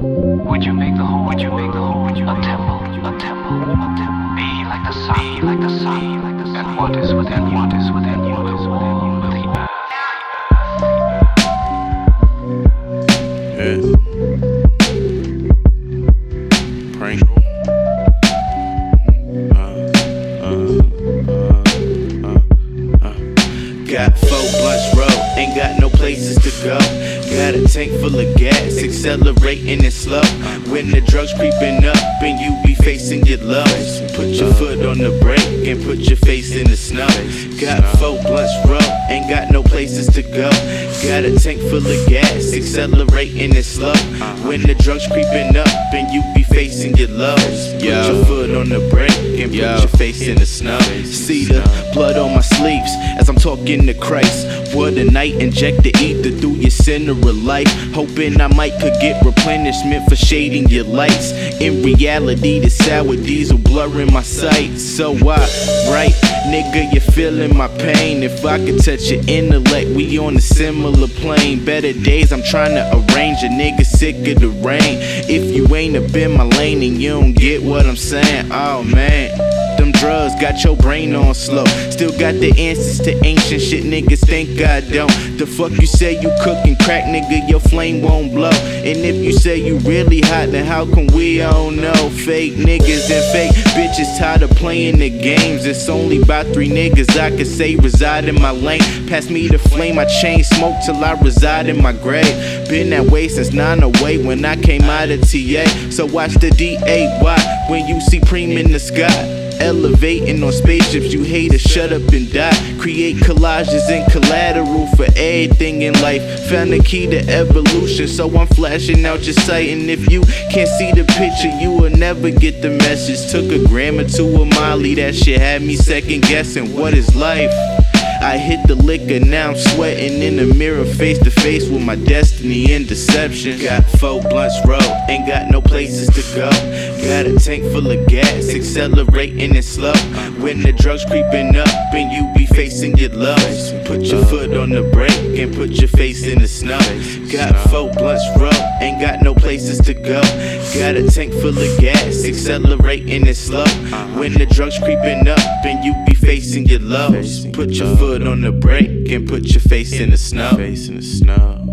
Would you make the whole, would you make the whole, would you a temple, a temple, a temple? Be like the sun, be like the sun, like the sun. And what is within you, what is within you, within you, the earth. Yes. Places to go. Got a tank full of gas, accelerating it slow. When the drugs creeping up and you be facing your lows, put your foot on the brake and put your face in the snow. Got four blunts roll, ain't got no places to go. Got a tank full of gas, accelerating it slow. When the drugs creeping up and you be facing your lows, put your foot on the brake and put your face in the snow. See the blood on my sleeves as I'm talking to Christ. What a night, inject the ether through your center of life. Hoping I might could get replenishment for shading your lights. In reality, the sour diesel blurring my sight. So I, right, nigga, you feeling my pain. If I could touch your intellect, we on a similar plane. Better days, I'm trying to arrange a nigga sick of the rain. If you ain't up in my lane and you don't get what I'm saying, oh man. Them drugs got your brain on slow. Still got the answers to ancient shit niggas think I don't. The fuck you say you cooking crack, nigga, your flame won't blow. And if you say you really hot, then how come we don't know? Fake niggas and fake bitches tired of playing the games. It's only about three niggas I can say reside in my lane. Pass me the flame, I chain smoke till I reside in my grave. Been that way since 908 when I came out of TA. So watch the D-A-Y when you see Preme in the sky. Elevating on spaceships, you haters shut up and die. Create collages and collateral for everything in life. Found the key to evolution, so I'm flashing out your sight. And if you can't see the picture, you will never get the message. Took a gram or two of Molly, that shit had me second guessing what is life. I hit the liquor, now I'm sweating in the mirror, face to face with my destiny and deception. Got four blunts rolled, ain't got no places to go. Got a tank full of gas, accelerating it slow. When the drugs creeping up and you be facing your lows, put your foot on the brake and put your face in the snow. Got four blunts rolled, ain't got no places to go. Got a tank full of gas, accelerating it slow. When the drugs creeping up and you be facing your lows, put your foot on the brake and put your face in the snow. Face in the snow.